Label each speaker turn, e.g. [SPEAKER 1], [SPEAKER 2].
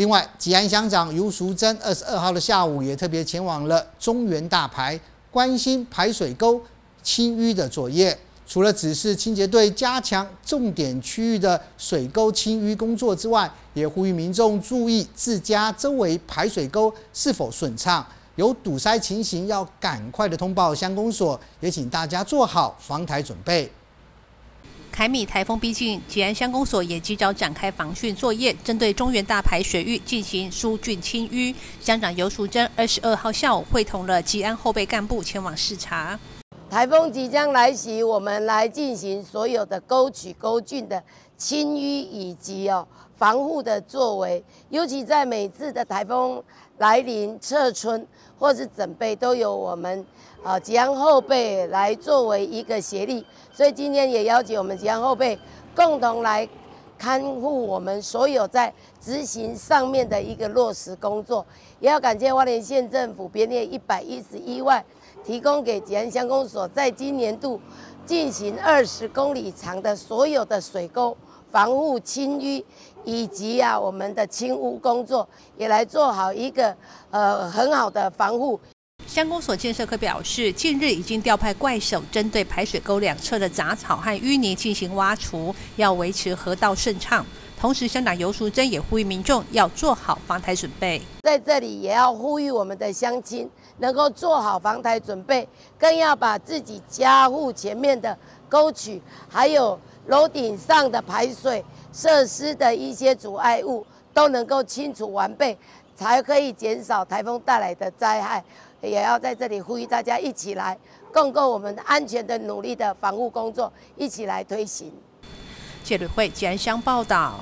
[SPEAKER 1] 另外，吉安乡长尤淑珍二十二号的下午也特别前往了中原大排，关心排水沟清淤的作业。除了指示清洁队加强重点区域的水沟清淤工作之外，也呼吁民众注意自家周围排水沟是否顺畅，有堵塞情形要赶快的通报乡公所，也请大家做好防台准备。
[SPEAKER 2] 凯米台风逼近，吉安乡公所也及早展开防汛作业，针对中原大排水域进行疏浚清淤。乡长尤淑珍二十二号下午会同了吉安后备干部前往视察。
[SPEAKER 3] 台风即将来袭，我们来进行所有的沟渠沟浚的清淤以及哦防护的作为，尤其在每次的台风来临、撤村或是准备，都有我们。啊，吉安后辈来作为一个协力，所以今天也邀请我们吉安后辈共同来看护我们所有在执行上面的一个落实工作。也要感谢花莲县政府编列一百一十一万，提供给吉安乡公所，在今年度进行二十公里长的所有的水沟防护清淤，以及啊我们的清污工作，也来做好一个呃很好的防护。
[SPEAKER 2] 乡公所建设科表示，近日已经调派怪手，针对排水沟两侧的杂草和淤泥进行挖除，要维持河道顺畅。同时，乡长尤淑珍也呼吁民众要做好防台准备。
[SPEAKER 3] 在这里也要呼吁我们的乡亲能够做好防台准备，更要把自己家户前面的沟渠，还有楼顶上的排水设施的一些阻碍物都能够清除完备，才可以减少台风带来的灾害。也要在这里呼吁大家一起来共构我们安全的努力的防护工作，一起来推行。
[SPEAKER 2] 谢旅会吉安乡报道。